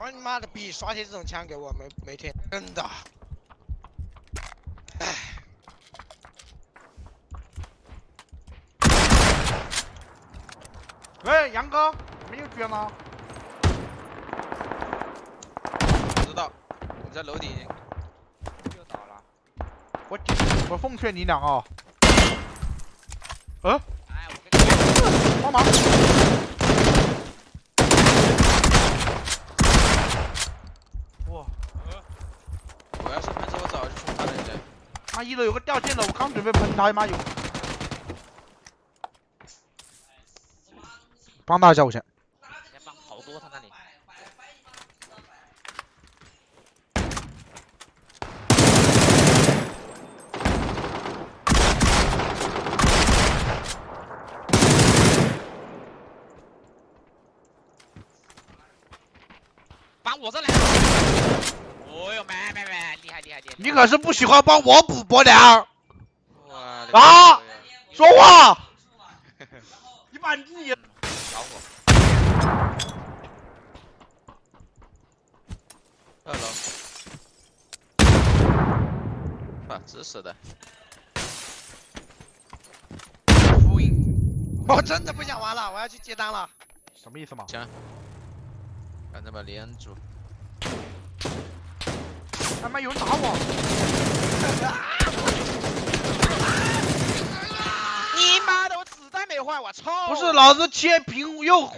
我你妈的逼，刷些这种枪给我，每每天真的。唉。喂，杨哥，没有捐吗？不知道，你在楼顶。又倒了。我我奉劝你俩啊。嗯？哎，我跟你帮忙！哇！我要是喷车，我早就冲他了，现在。妈，一楼有个掉线的，我刚准备喷他，妈有。帮他一下，我先。先帮好多他那里。把我这来！哦哟，没没没，厉害厉害！你可是不喜欢帮我补伯良？啊！说话！你把你自己。老虎。二楼。啊，直死的。我真的不想玩了，我要去接单了。什么意思嘛？行。赶紧把连住。他妈有人打我！你妈的，我子弹没换，我操！不是，老子切屏又，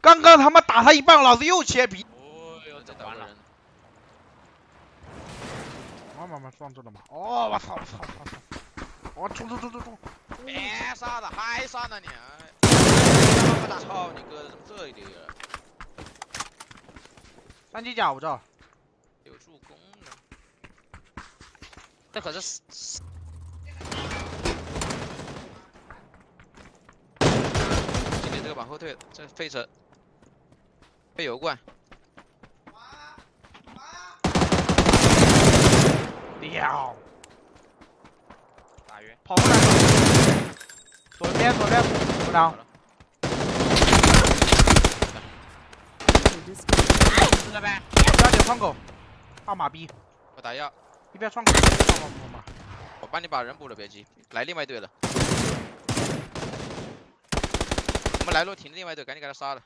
刚刚他妈打他一半，老子又切屏。哦呦，这完了。慢慢慢撞住了嘛。哦，我操！我操！我操！我冲冲冲冲冲！别杀了，还杀呢你！我操你哥的，怎么这一点？三级甲我这。有助攻的。这可是。今天这个往后退，这废车。被油罐。屌！打晕。跑过来。左边左边，不挡。死了呗。加点窗口。大马逼。我打药。一边窗口。我帮你把人补了，别急。来另外一队了。我们来路停另外一队，赶紧给他杀了。